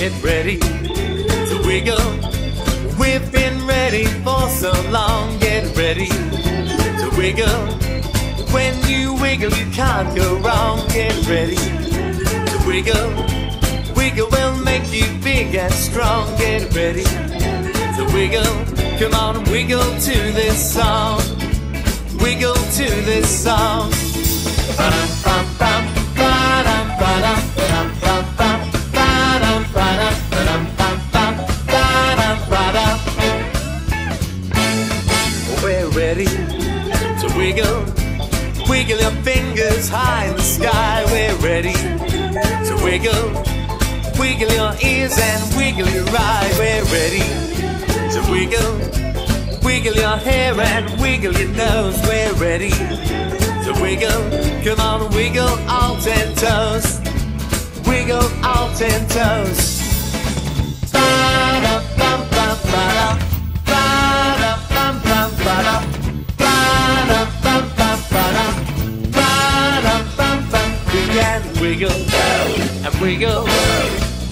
get ready to wiggle. We've been ready for so long. Get ready to wiggle. When you wiggle, you can't go wrong. Get ready to wiggle. Wiggle will make you big and strong. Get ready to wiggle. Come on, wiggle to this song. Wiggle to this song. We're ready to wiggle. Wiggle your fingers high in the sky. We're ready to wiggle. Wiggle your ears and wiggle your eye. We're ready to wiggle. Wiggle your hair and wiggle your nose. We're ready to wiggle. Come on, wiggle all ten toes. Wiggle all ten toes. Wiggle and wiggle.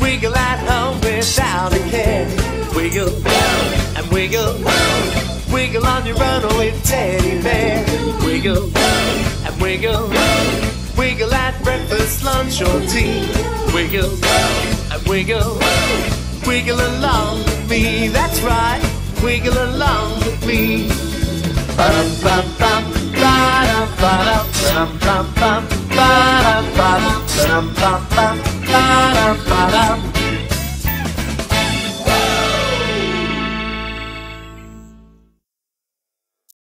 Wiggle at home without a care. Wiggle and wiggle. Wiggle on your runaway teddy bear. Wiggle and wiggle. Wiggle at breakfast, lunch, or tea. Wiggle and wiggle. Wiggle along with me, that's right. Wiggle along with me. Ba-dum-bum-bum, ba-dum-ba-dum, ba-dum-bum-bum, ba-dum-ba-dum, ba-dum-bum-bum, ba-dum-ba-dum.